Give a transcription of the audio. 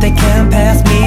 they can't pass me,